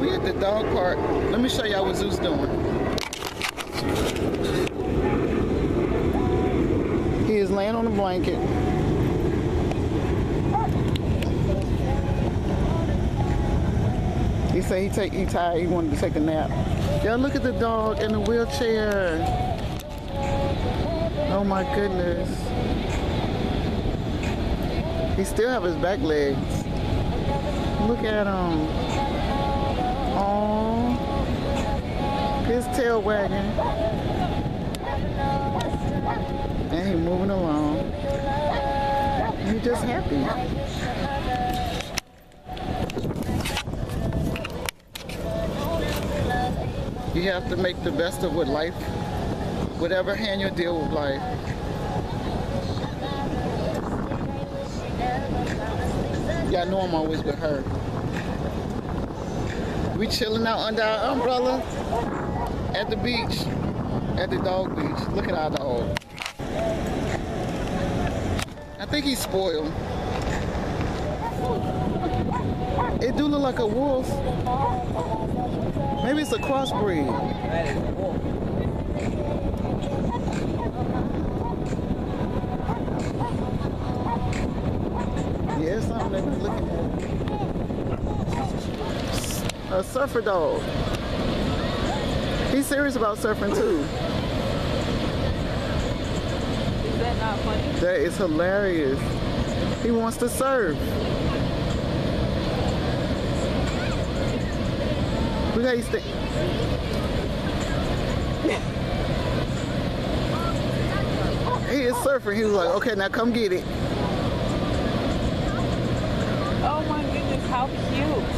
We at the dog park. Let me show y'all what Zeus doing. He is laying on a blanket. He said he take he tired. He wanted to take a nap. Y'all look at the dog in the wheelchair. Oh my goodness. He still have his back legs. Look at him. Oh, his tail wagging. And he moving along. He just happy. You have to make the best of what life, whatever hand you deal with life. Y'all know I'm always with her. We chilling out under our umbrella at the beach, at the dog beach. Look at our dog. I think he's spoiled. It do look like a wolf. Maybe it's a crossbreed. Yeah, it's something that we're looking at. A surfer dog. He's serious about surfing too. Is that not funny? That is hilarious. He wants to surf. Look how he stay. he is surfing. He was like, okay, now come get it. Oh my goodness, how cute.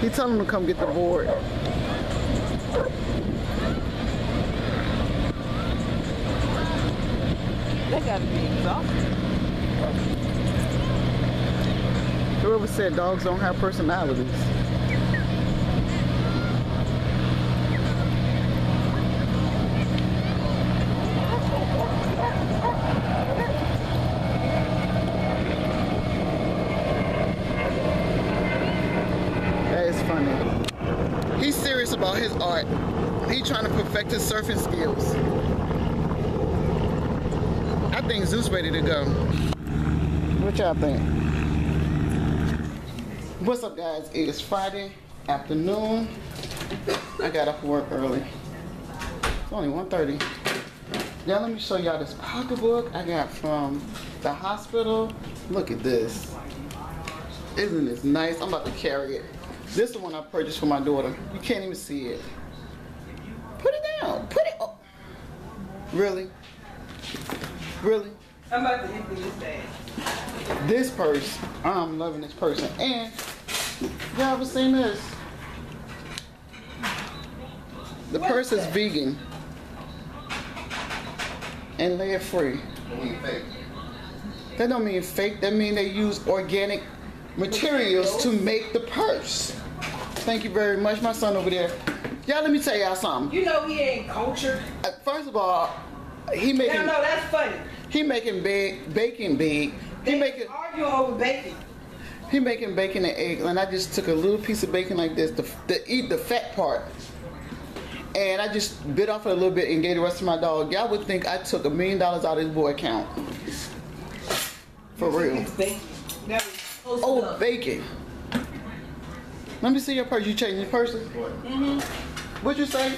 He told him to come get the board. They gotta be exhausted. Whoever said dogs don't have personalities. Funny. He's serious about his art. He's trying to perfect his surfing skills. I think Zeus ready to go. What y'all think? What's up guys? It is Friday afternoon. I got off work early. It's only 1.30. Now let me show y'all this pocketbook I got from the hospital. Look at this. Isn't this nice? I'm about to carry it. This is the one I purchased for my daughter. You can't even see it. Put it down. Put it up. Really? Really? I'm about to empty this bag. this purse, I'm loving this purse. And y'all ever seen this? The What purse is is vegan and lead free. That don't mean fake. That mean they use organic materials to make the purse. Thank you very much, my son over there. Y'all, let me tell y'all something. You know he ain't cultured. Uh, First of all, he making no, that's funny. he making big bacon big. He They making arguing over bacon. He making bacon and eggs, and I just took a little piece of bacon like this, the, the eat the fat part, and I just bit off it a little bit and gave the rest to my dog. Y'all would think I took a million dollars out of this boy account. For real. It's bacon. That was close Oh, enough. bacon. Let me see your purse. You changing your purse? Mm-hmm. What'd you say?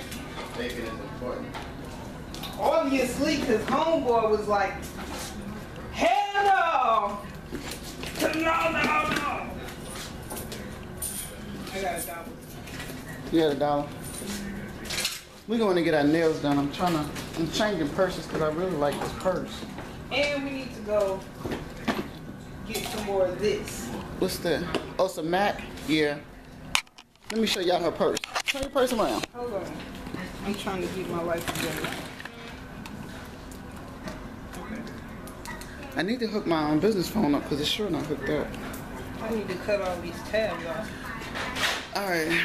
Bacon is important. Obviously, because homeboy was like, hell no! No, no, no! I got a dollar. You had a dollar. We're going to get our nails done. I'm trying to, I'm changing purses because I really like this purse. And we need to go get some more of this. What's that? Oh, some Mac? Yeah. Let me show y'all her purse. Turn your purse around. Hold on. I'm trying to get my life together. I need to hook my own business phone up because it's sure not hooked up. I need to cut all these tabs off. All right.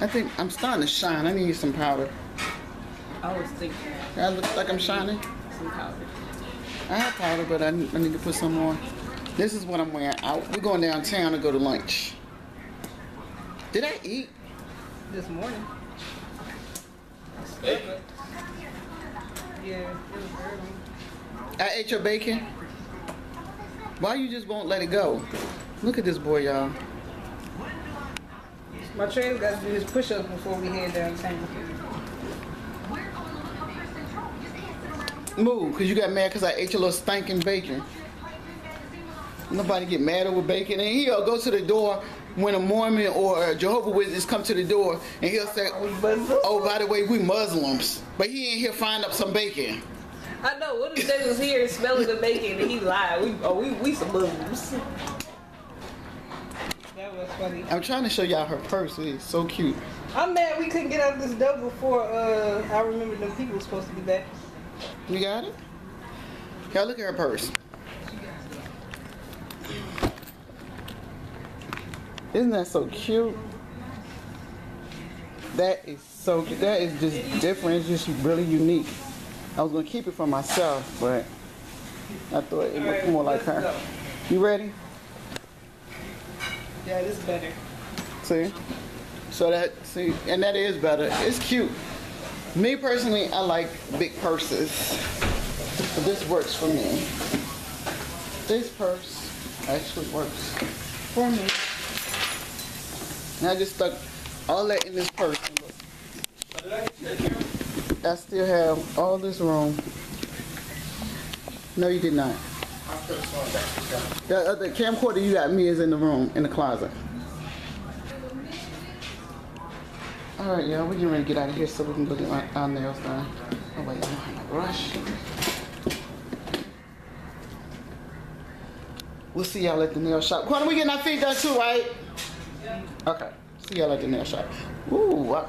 I think I'm starting to shine. I need some powder. I was thinking I look like I'm shining. some powder. I have powder, but I, I need to put some on. This is what I'm wearing out. We're going downtown to go to lunch. Did I eat? This morning. Bacon. Yeah, it was early. I ate your bacon. Why you just won't let it go? Look at this boy, y'all. My trainer got to do his push-ups before we head downtown. Move, cause you got mad cause I ate your little stinking bacon. Nobody get mad over bacon. And he'll go to the door when a Mormon or a Jehovah Witness come to the door and he'll say, Oh, by the way, we Muslims. But he ain't here find up some bacon. I know. What if they was here smelling the bacon and he lied? We oh we we some Muslims. That was funny. I'm trying to show y'all her purse. It's so cute. I'm mad we couldn't get out this door before uh I remember them people were supposed to be back. You got it? Y'all look at her purse. Isn't that so cute? That is so cute. That is just different. It's just really unique. I was gonna keep it for myself, but I thought it looked more like her. go. You ready? Yeah, this is better. See? So that see, and that is better. It's cute. Me personally, I like big purses. But this works for me. This purse actually works for me. And I just stuck all that in this purse. I still have all this room. No, you did not. The other camcorder you got me is in the room, in the closet. All right, y'all, we're getting ready to get out of here so we can go get our, our nails done. Oh wait, I'm in a rush. We'll see y'all at the nail shop. Quan, we getting our feet done too, right? Okay. See y'all at the nail shop. Ooh, uh,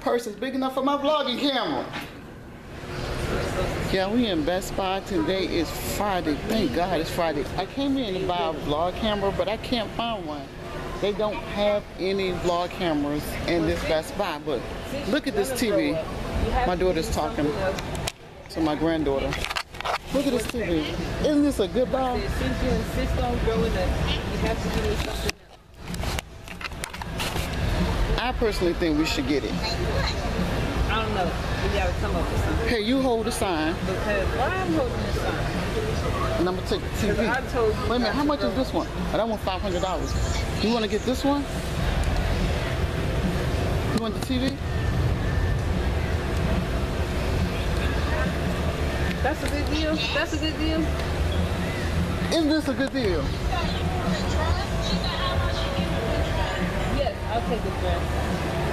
purse is big enough for my vlogging camera. Yeah, we in Best Buy. Today is Friday. Thank God it's Friday. I came in to buy a vlog camera, but I can't find one. They don't have any vlog cameras in this Best Buy, but look at this TV. My daughter's talking to my granddaughter. Look at this TV. Isn't this a good buy? I personally think we should get it. I. We gotta come up with something. Hey, you hold the sign, Because why I'm holding this sign? and I'm gonna take the Because I TV. told you. Wait a minute, how much is this one? Oh, that one five hundred dollars. You want to get this one? You want the TV? That's a good deal. That's a good deal. Isn't this a good deal? Yes, I'll take the dress.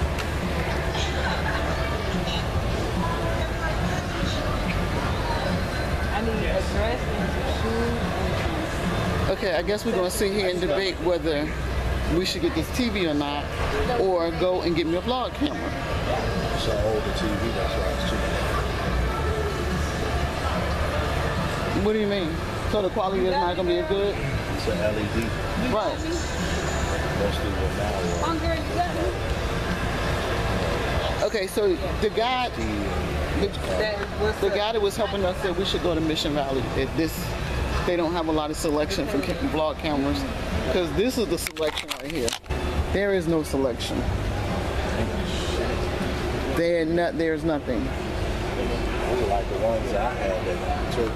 Okay, I guess we're gonna sit here and debate whether we should get this TV or not, or go and get me a vlog camera. It's an older TV, that's why it's cheaper. What do you mean? So the quality is not gonna be as good? It's an LED, Right. mostly what now some. or Hunger, you got me? Okay, so the guy, the, That is what's the guy that was helping us said we should go to Mission Valley. If this, they don't have a lot of selection for vlog cameras, because this is the selection right here. There is no selection. There, not, there's nothing. Those are like the ones I had that took.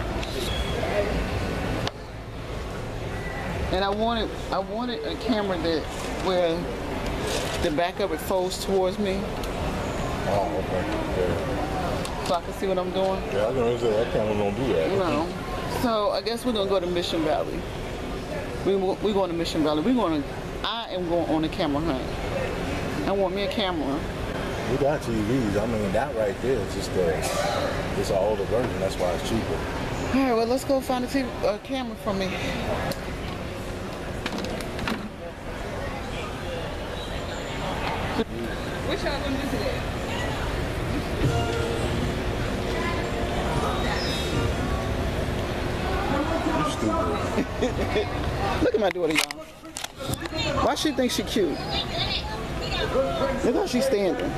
And I wanted, I wanted a camera that where the back of it folds towards me, Oh, okay. Yeah. so I can see what I'm doing. Yeah, I say that camera don't do that. Know. So I guess we're gonna go to Mission Valley. We we going to Mission Valley. We're going to. I am going on a camera hunt. I want me a camera. We got TVs. I mean, that right there is just a, it's an older version. That's why it's cheaper. All right, well let's go find a TV, a camera for me. Look at my daughter, y'all. Why she think she cute? Look how she's standing.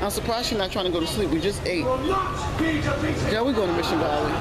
I'm surprised she's not trying to go to sleep. We just ate. Yeah, we going to Mission Valley.